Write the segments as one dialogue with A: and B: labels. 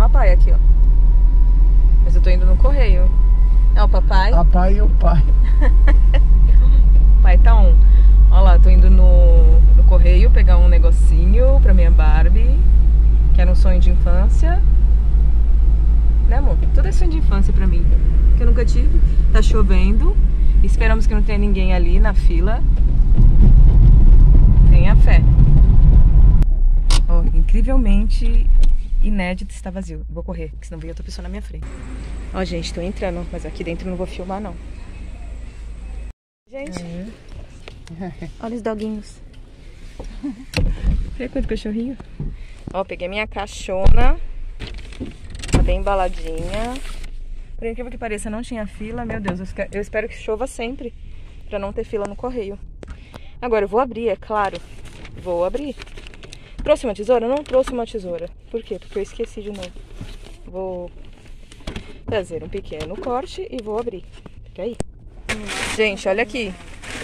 A: Olha a pai aqui, ó. Mas eu tô indo no correio. É o papai?
B: Papai e o pai.
A: o pai tá on. Olha lá, tô indo no, no correio pegar um negocinho pra minha Barbie. Que era um sonho de infância. Né, amor? Tudo é sonho de infância pra mim. Que eu nunca tive. Tá chovendo. Esperamos que não tenha ninguém ali na fila. Tenha fé. Oh, incrivelmente inédito está vazio. Vou correr, porque senão vem outra pessoa na minha frente. Ó, gente, tô entrando, mas aqui dentro não vou filmar, não. Gente, é. olha os doguinhos. Olha quanto cachorrinho. Ó, peguei minha caixona. Tá bem embaladinha. Por incrível que pareça, não tinha fila. Meu Deus, eu espero que chova sempre. Pra não ter fila no correio. Agora, eu vou abrir, é claro. Vou abrir. Trouxe uma tesoura? Não trouxe uma tesoura. Por quê? Porque eu esqueci de novo. Vou fazer um pequeno corte e vou abrir. Fica aí. Gente, olha aqui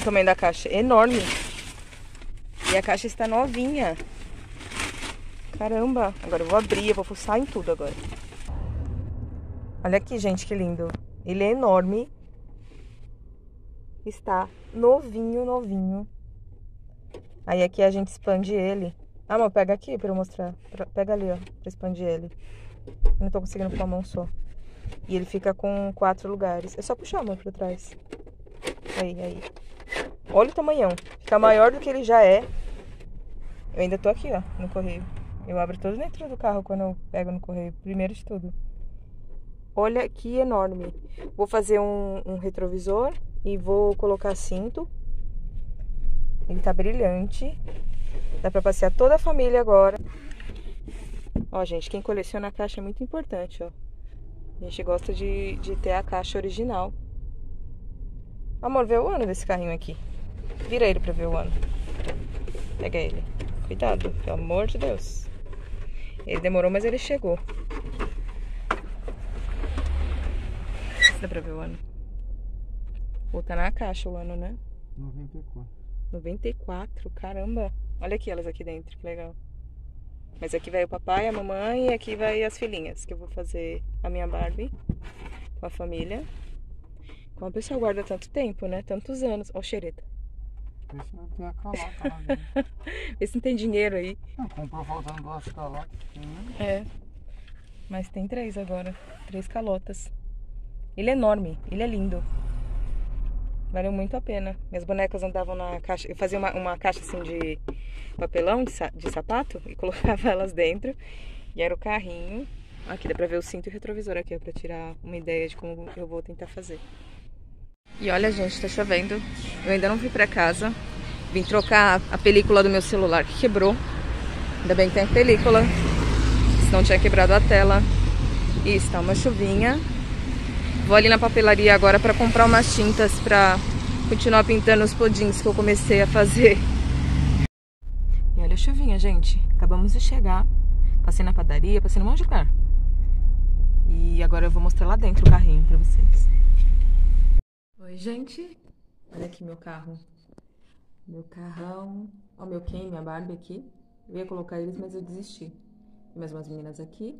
A: o tamanho da caixa. Enorme. E a caixa está novinha. Caramba. Agora eu vou abrir, eu vou fuçar em tudo agora. Olha aqui, gente, que lindo. Ele é enorme. Está novinho, novinho. Aí aqui a gente expande ele. Amor, pega aqui pra eu mostrar. Pega ali, ó, pra expandir ele. Eu não tô conseguindo com a mão só. E ele fica com quatro lugares. É só puxar, amor, pra trás. Aí, aí. Olha o tamanhão. Fica maior do que ele já é. Eu ainda tô aqui, ó, no correio. Eu abro todo dentro do carro quando eu pego no correio. Primeiro de tudo. Olha que enorme. Vou fazer um, um retrovisor e vou colocar cinto. Ele tá brilhante. Dá pra passear toda a família agora. Ó, gente, quem coleciona a caixa é muito importante, ó. A gente gosta de, de ter a caixa original. Amor, vê o ano desse carrinho aqui. Vira ele pra ver o ano. Pega ele. Cuidado, pelo amor de Deus. Ele demorou, mas ele chegou. Dá pra ver o ano. Ou tá na caixa o ano, né?
B: 94.
A: 94, caramba. Olha aqui elas aqui dentro, que legal. Mas aqui vai o papai, a mamãe e aqui vai as filhinhas, que eu vou fazer a minha Barbie com a família. Como a pessoa guarda tanto tempo, né? Tantos anos. Ó, xereta.
B: Vê se não tem a calota lá dentro.
A: Vê se não tem dinheiro aí.
B: Não, comprou faltando duas calotas.
A: É. Mas tem três agora. Três calotas. Ele é enorme, ele é lindo. Valeu muito a pena. Minhas bonecas andavam na caixa. Eu fazia uma, uma caixa assim de papelão, de, de sapato, e colocava elas dentro. E era o carrinho. Aqui dá pra ver o cinto e o retrovisor aqui, ó, pra tirar uma ideia de como eu vou tentar fazer. E olha, gente, tá chovendo. Eu ainda não fui pra casa. Vim trocar a película do meu celular que quebrou. Ainda bem que tem película. Senão tinha quebrado a tela. E está uma chuvinha. Vou ali na papelaria agora para comprar umas tintas para continuar pintando os pudins que eu comecei a fazer. E olha a chuvinha, gente. Acabamos de chegar. Passei na padaria, passei num monte de lugar. E agora eu vou mostrar lá dentro o carrinho para vocês. Oi, gente. Olha aqui meu carro. Meu carrão. Ó, meu Ken, minha Barbie aqui. Eu ia colocar eles, mas eu desisti. Tem mais umas meninas aqui.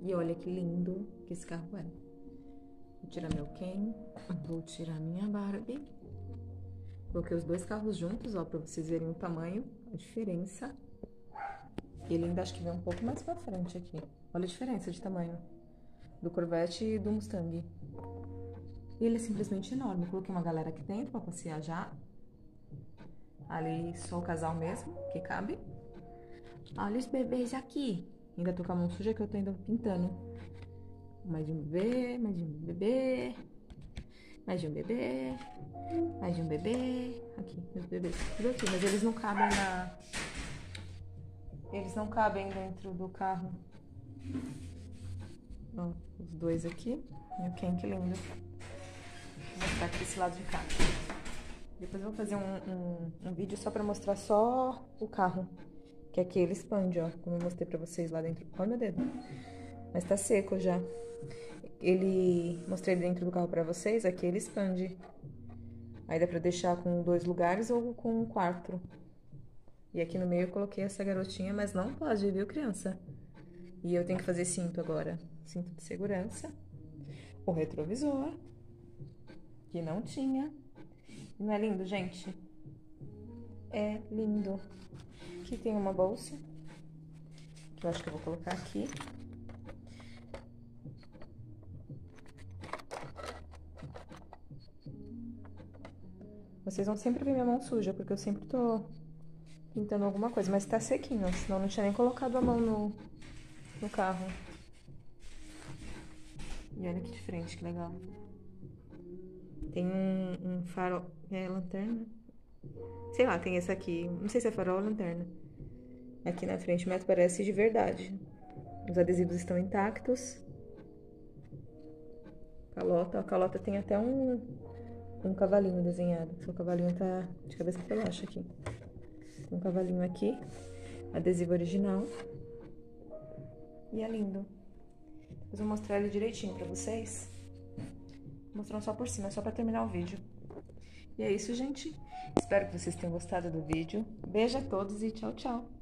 A: E olha que lindo que esse carro é. Vou tirar meu Ken, vou tirar minha Barbie. Coloquei os dois carros juntos, ó, pra vocês verem o tamanho, a diferença. Ele ainda acho que vem um pouco mais pra frente aqui. Olha a diferença de tamanho do Corvette e do Mustang. Ele é simplesmente enorme. Coloquei uma galera aqui dentro pra passear já. Ali só o casal mesmo, que cabe. Olha os bebês aqui. Ainda tô com a mão suja que eu tô ainda pintando. Mais um bebê, mais um bebê. Mais um bebê. Mais um bebê. Aqui, meus bebês. Tudo aqui, mas eles não cabem na. Eles não cabem dentro do carro. Ó, os dois aqui. E o Ken, que lindo. Vou mostrar aqui desse lado de cá. Depois eu vou fazer um, um, um vídeo só pra mostrar só o carro. Que aqui ele expande, ó. Como eu mostrei pra vocês lá dentro. Olha meu dedo. Mas tá seco já. Ele... Mostrei dentro do carro pra vocês. Aqui ele expande. Aí dá pra deixar com dois lugares ou com quatro. E aqui no meio eu coloquei essa garotinha, mas não pode, viu, criança? E eu tenho que fazer cinto agora. Cinto de segurança. O retrovisor. Que não tinha. Não é lindo, gente? É lindo. Aqui tem uma bolsa. Que eu acho que eu vou colocar aqui. Vocês vão sempre ver minha mão suja, porque eu sempre tô pintando alguma coisa. Mas tá sequinho, senão eu não tinha nem colocado a mão no, no carro. E olha aqui de frente, que legal. Tem um, um farol. É lanterna? Sei lá, tem esse aqui. Não sei se é farol ou lanterna. Aqui na frente, mas parece de verdade. Os adesivos estão intactos. Calota. A calota tem até um, um cavalinho desenhado. O cavalinho tá de cabeça pra baixo aqui. Um cavalinho aqui. Adesivo original. E é lindo. Eu vou mostrar ele direitinho pra vocês. Mostrando só por cima, só pra terminar o vídeo. E é isso, gente. Espero que vocês tenham gostado do vídeo. Beijo a todos e tchau, tchau.